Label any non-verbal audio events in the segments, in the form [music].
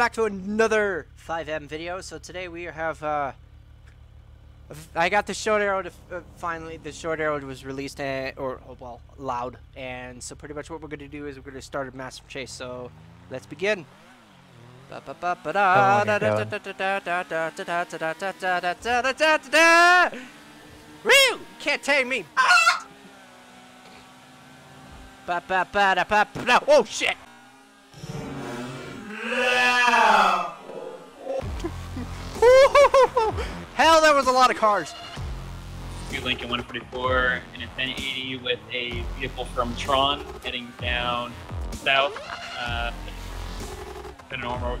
Hello everybody, welcome back to another FiveM video. So today we have, uh, I got the Shotaro to, uh, finally, the Shotaro was released, uh, or, oh, well, loud. And so pretty much what we're going to do is we're going to start a massive chase. So let's begin. Woo! Can't tame me! Oh shit! Hell, there was a lot of cars. New Lincoln 144 and a 1080 with a vehicle from Tron heading down south. Uh, the normal.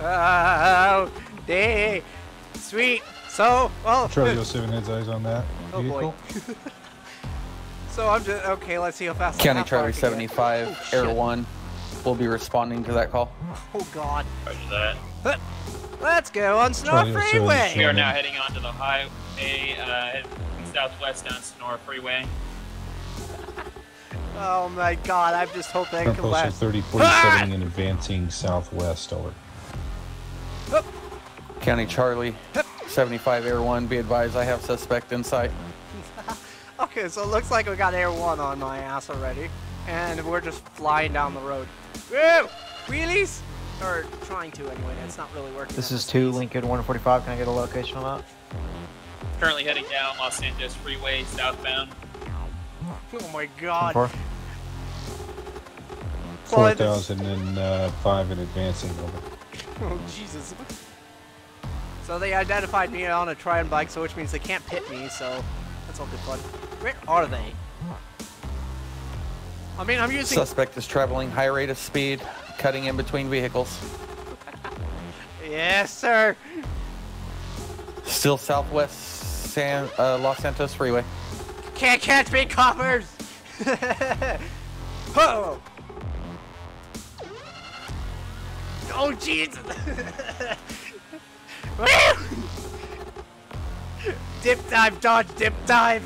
Oh, day, sweet. So, well, Charlie 07 has eyes on that Oh, boy. vehicle. [laughs] so I'm just okay. Let's see how fast. County how Charlie 75, Oh, Air shit. 1 will be responding to that call. Oh God. Roger that. Huh. Let's go on Snow Charlie 07 Freeway. We are now heading onto the highway, uh, southwest on Senora Freeway. Oh my God! I'm just hoping I Front can postal last. 3047 and advancing southwest over. County Charlie 75, Air 1, be advised I have suspect in sight. [laughs] Okay, so it looks like we got Air 1 on my ass already. And we're just flying down the road. Woo! Wheelies? Or trying to anyway, it's not really working. This is 2. Lincoln 145. Can I get a location on that? Currently heading down Los Angeles Freeway southbound. Oh my god. 4. Well, it is- 4005 and uh, advancing over. Oh, Jesus. So they identified me on a Trion bike, so which means they can't pit me, so that's all good fun. Where are they? I mean, I'm using... Suspect is traveling high rate of speed, cutting in between vehicles. [laughs] Yes, sir. Still southwest San, uh, Los Santos Freeway. Can't catch me, coppers! [laughs] oh! Oh, Jesus! [laughs] Dip dive, dodge, dip dive!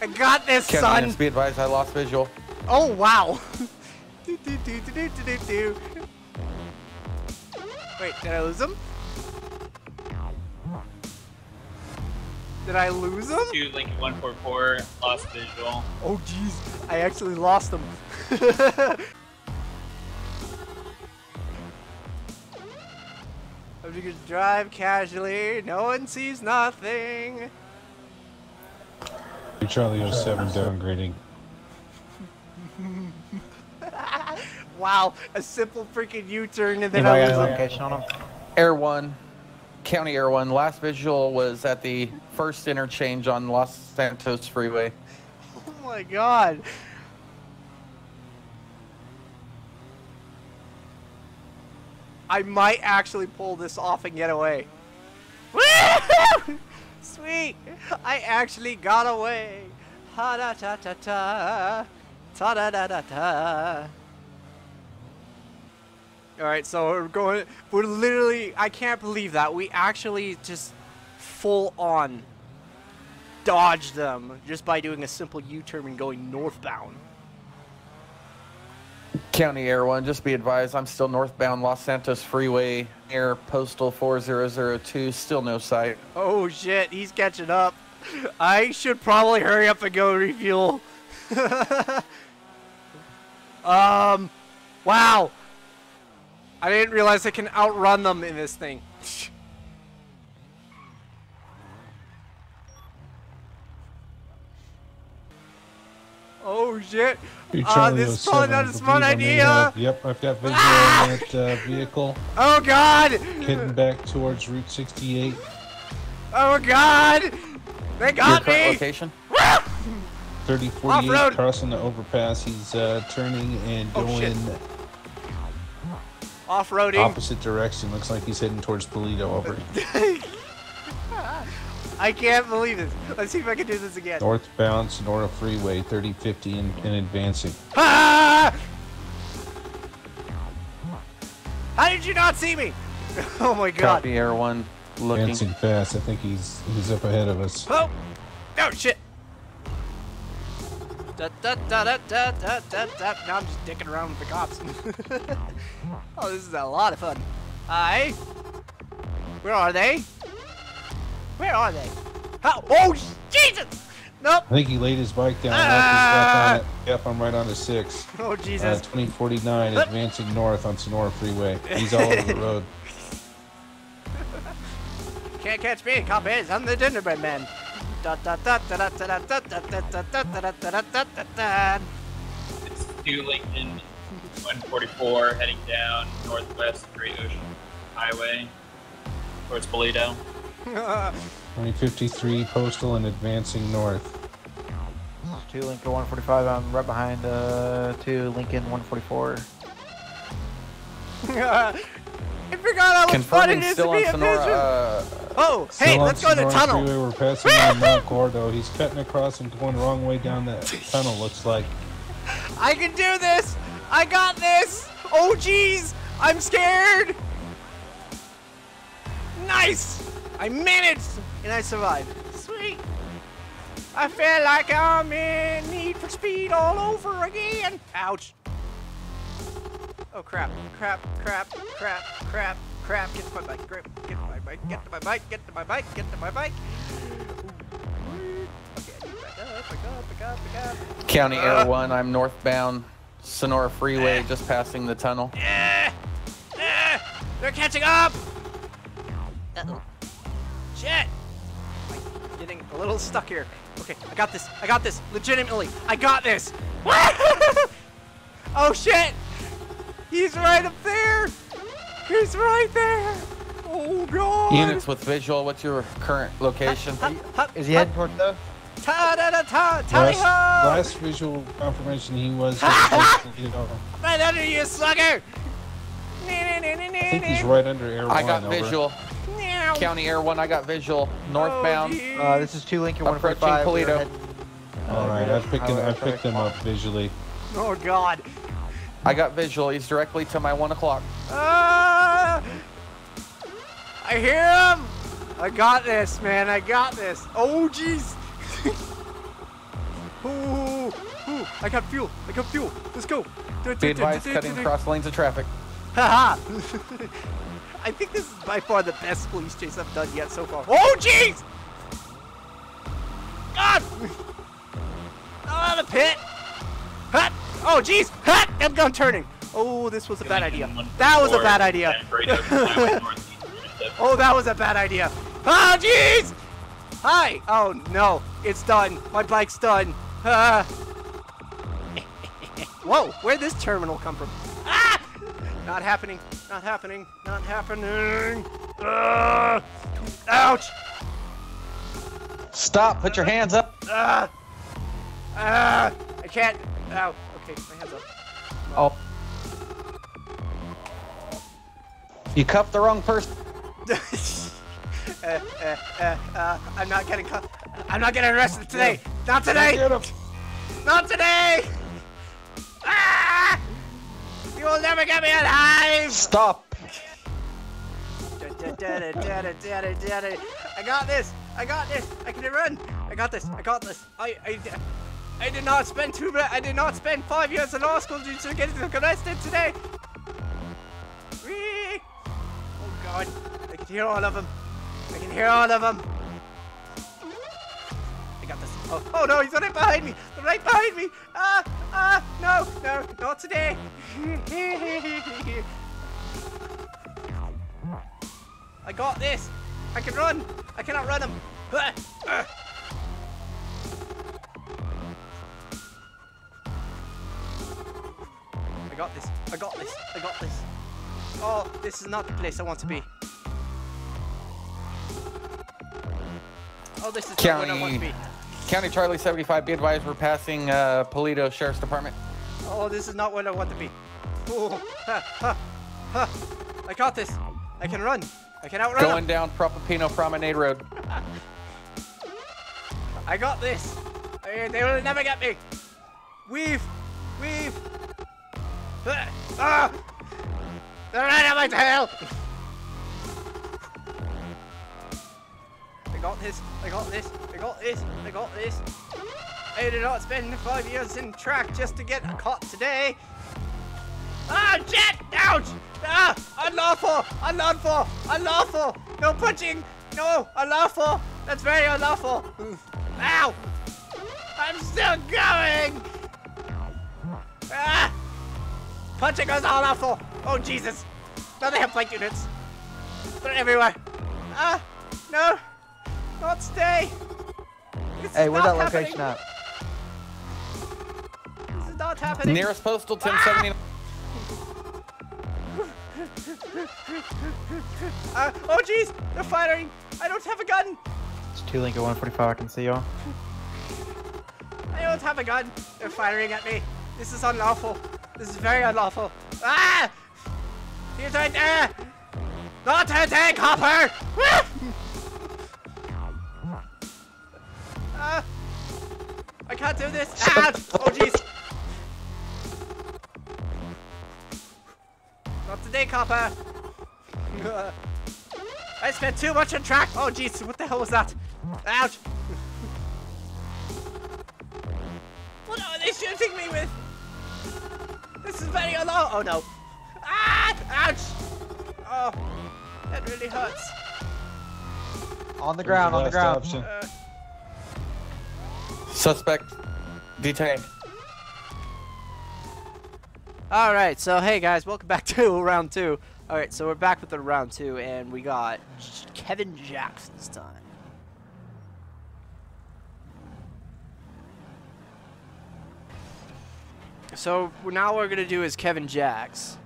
I got this, County son! be advised I lost visual. Oh, wow! Do, do, do. Wait, did I lose him? Did I lose him? 2 Lincoln 144, lost visual. Oh jeez, I actually lost him. [laughs] I'm just gonna drive casually, no one sees nothing. Charlie 07 downgrading. Wow, a simple freaking U-turn and then Anybody I got a lose him. location on him? Air 1, County Air 1, last visual was at the first interchange on Los Santos Freeway. Oh my god. I might actually pull this off and get away. Woo! [laughs] Sweet! I actually got away. Ha da ta ta ta. Ta da da da ta. Alright, so we're going. We're literally. I can't believe that. We actually just full on dodge them just by doing a simple U-turn and going northbound. County Air 1, just be advised I'm still northbound Los Santos Freeway air Postal 4002, still no sight. Oh shit, he's catching up. I should probably hurry up and go refuel. [laughs] um, wow. I didn't realize I can outrun them in this thing. Oh shit. Uh, this is probably not I a smart believe I may idea. Yep, I've got visual Ah! on that uh, vehicle [laughs] Oh god. heading back towards Route 68. Oh god. They Your got current me. location? 3048 Off-road. crossing the overpass. He's uh, turning and Oh, going shit. Off-roading. opposite direction. Looks like he's heading towards Paleto over. [laughs] I can't believe this. Let's see if I can do this again. Northbound Senora Freeway 3050 and, and advancing. Ah! How did you not see me? [laughs] Oh my god. Copy Air 1, looking. Advancing fast. I think he's he's up ahead of us. Oh! Oh shit. Da, da, da, da, da, da, da, da. Now I'm just dicking around with the cops. [laughs] oh, this is a lot of fun. Hi. Where are they? Where are they? How? Oh, Jesus! Nope. I think he laid his bike down. Ah! Up, he's back on it. Yep, I'm right on the six. Oh, Uh, Jesus. 2049 advancing north on Senora Freeway. He's all over the [laughs] road. Can't catch me, cop is. I'm the gingerbread man. It's to Lincoln 144, heading down northwest Great Ocean Highway towards Paleto. 2053 postal and advancing north. Two Lincoln 145, I'm right behind uh, two Lincoln 144. [laughs] I forgot how much fun it Confirming is to still be on a Senora. pigeon. Uh, Oh, Still hey, let's go to the tunnel. Freeway, we're passing on [laughs] Mount Gordo. He's cutting across and going the wrong way down that tunnel. Looks like. I can do this. I got this. Oh, jeez. I'm scared. Nice. I managed and I survived. Sweet. I feel like I'm in Need for Speed all over again. Ouch. Oh crap, crap, crap, crap, crap, crap. Get to my bike, grip, get to my bike, get to my bike, get to my bike, get to my bike. Okay, I back up, back up, back up, back up. County Uh. Air 1, I'm northbound Senora Freeway, just passing the tunnel. Eh, eh, they're catching up! Uh-oh. Shit! I'm getting a little stuck here. Okay, I got this. I got this. Legitimately, I got this. WHAT! [laughs] Oh shit! He's right up there. He's right there. Oh god. Units with visual, what's your current location? Hup, hup, Is he hup. heading towards the? Ta da da ta tally Last, ho! last visual confirmation he was. [laughs] you know, Right under you, sucker! I think he's right under Air I 1. I got over. visual. County Air 1, I got visual. Northbound. Oh, Uh, this is two Lincoln Approaching 145. we are Toledo. heading, uh, All right, Great I Ocean picked him. Highway I picked him up visually. oh god. I got visual. He's directly to my 1 o'clock. Ah! I hear him! I got this, man. I got this. Oh, jeez. [laughs] ooh, ooh, I got fuel. I got fuel. Let's go. Be advised, cutting cross lanes of traffic. [laughs] Haha. I think this is by far the best police chase I've done yet so far. Oh, jeez! God! [laughs] Out of the pit! Hut! Oh, jeez! Hut! I'm gun turning. Oh, this was a bad idea. That was a bad idea. [laughs] Oh, that was a bad idea. Oh, jeez! Hi! Oh, no. It's done. My bike's done. Ah. [laughs] Whoa, where'd this terminal come from? Ah! Not happening. Not happening. Not happening. Ah! Ouch! Stop. Put your hands up. Ah! Ah! I can't. Ow. Okay, my hands up. Oh. You cuffed the wrong person. [laughs] uh, uh, uh, uh, I'm not getting caught. I'm not getting arrested today. Not today. Not today. Ah! You will never get me alive. Stop. I got this. I got this. I can run. I got this. I got this. I I, I did not spend two. I did not spend five years in law school to get arrested today. Whee! Oh God! I can hear all of them. I can hear all of them. I got this. Oh, oh no! He's right behind me. They're right behind me. Ah! Ah! No! No! Not today. [laughs] I got this. I can run. I cannot run him. [laughs] I got this. Oh, this is not the place I want to be. Oh, this is not where I want to County. be. County Charlie 75, be advised we're passing uh, Paleto Sheriff's Department. Oh, this is not what I want to be. Oh, ha, ha, ha. I got this. I can run. I can outrun Going him. down Procopio Promenade Road. [laughs] I got this. They will never get me. Weave. Weave. Ah. They're right on my. I got this. I got this. I got this. I got this. I did not spend five years in track just to get caught today. Ah, shit! Ouch! Ah, unlawful! Unlawful! Unlawful! No punching! No, unlawful! That's very unlawful! Ow! I'm still going! Ah! Punching is unlawful! Oh, Jesus! Now they have flight units! They're everywhere! Ah! No! Not stay! This Hey, is where's not that location happening. at? This is not happening! Nearest postal 1079. [laughs] Uh, oh jeez, they're firing. I don't have a gun. It's two Lincoln 145. I can see y'all. I don't have a gun. They're firing at me. This is unlawful. This is very unlawful. Ah! He's right there. Not a tank hopper. Ah! I can't do this. Ouch! Oh jeez. Not today, copper. [laughs] I spent too much on track. Oh jeez, what the hell was that? Ouch! What are they shooting me with? This is very low. Oh no. Ah! Ouch! Oh, that really hurts. On the ground, your on the ground. Uh, Suspect detained. all right, so hey guys, welcome back [laughs] to round two. All right, so we're back with the round two, and we got Kevin Jackson this time. So now what we're gonna do is Kevin Jacks.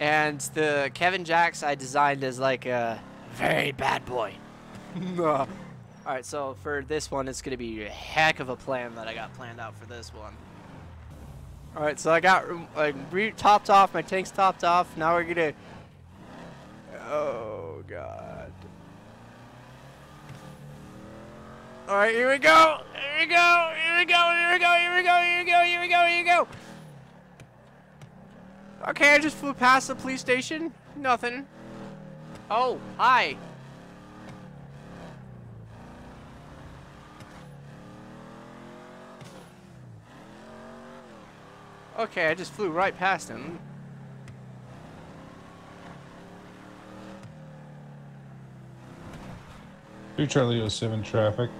And the Kevin Jacks I designed as like a very bad boy. [laughs] Alright, so for this one, it's gonna be a heck of a plan that I got planned out for this one. Alright, so I got like re topped off, my tank's topped off. Now we're gonna. Oh god. Alright, here we go! Here we go! Here we go! Here we go! Here we go! Here we go! Here we go! Here we go! Okay, I just flew past the police station. Nothing. Oh, hi. Okay, I just flew right past him. Through Charlie 07 traffic.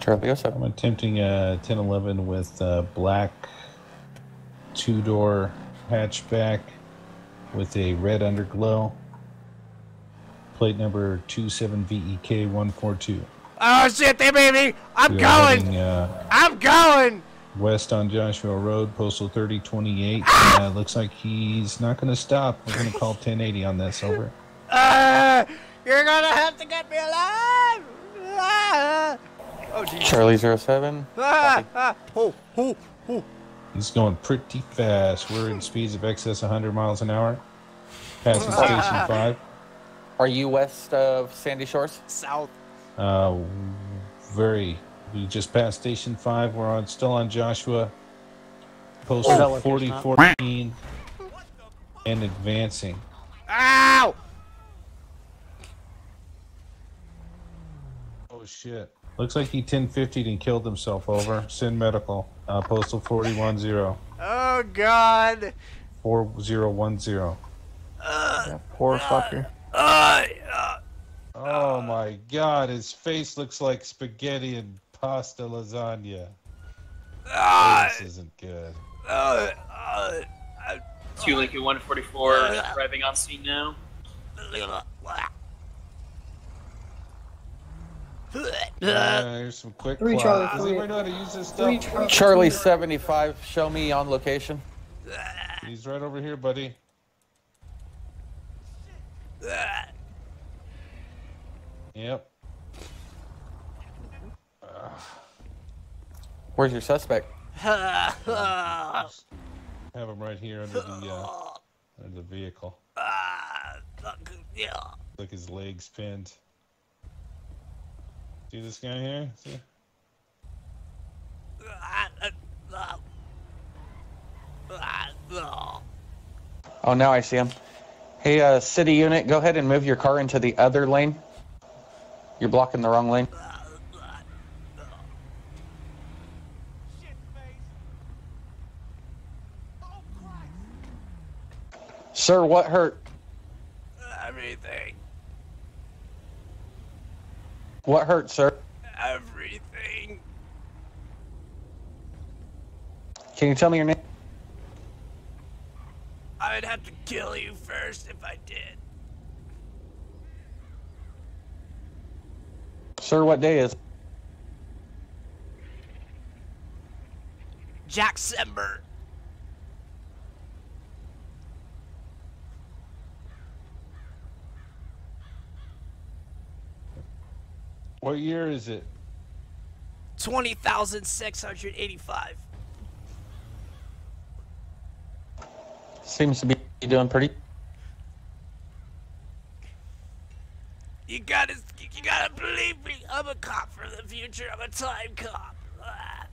Charlie 07. I'm attempting a 1011 with a black two door hatchback with a red underglow. Plate number 27VEK142. Oh shit, they made me! I'm We going! heading, uh, I'm going! west on Joshua Road, postal 3028. Uh, looks like he's not going to stop. We're going to call 1080 on this. Over. Uh, you're gonna have to get me alive! Ah! Oh jeez. Charlie 07. Ah, ah, oh, oh, oh. He's going pretty fast. We're in speeds of excess 100 miles an hour. Passing Station 5. Are you west of Sandy Shores? South. Uh, very. We just passed Station 5. We're on still on Joshua. Post that Postal location at? 4014. And advancing. Ow! Oh, shit. Looks like he 1050'd and killed himself. Over. Send medical. Uh, postal 4010. Oh god. 4010. Yeah, poor fucker. Uh, uh, Oh my god, his face looks like spaghetti and pasta lasagna. uh, This isn't good. uh, uh, Two Lincoln 144 arriving on scene now. Uh, here's some quick Three plot. Charlie Does anybody know how to use this Three stuff? Charlie. Charlie 75. Show me on location. He's right over here, buddy. Yep. Where's your suspect? I have him right here under the uh, under the vehicle. Look, his legs pinned. See this guy here? See? Oh, now I see him. Hey, uh, city unit, go ahead and move your car into the other lane. You're blocking the wrong lane. Sir, what hurt? Everything. What hurt, sir? Everything. Can you tell me your name? I would have to kill you first if I did. Sir, what day is? Jack Sember. What year is it? 20,685. Seems to be doing pretty. You gotta, you gotta believe me. I'm a cop from the future. I'm a time cop. Ah.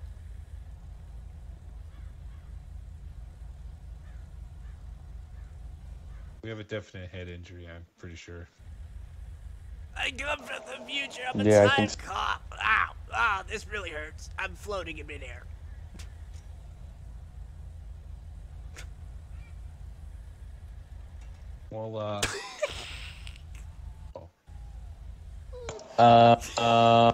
We have a definite head injury, I'm pretty sure. I come from the future. I'm a Yeah, I time think- cop. Ow, ow, this really hurts. I'm floating in midair. Well, uh, [laughs] Uh, uh,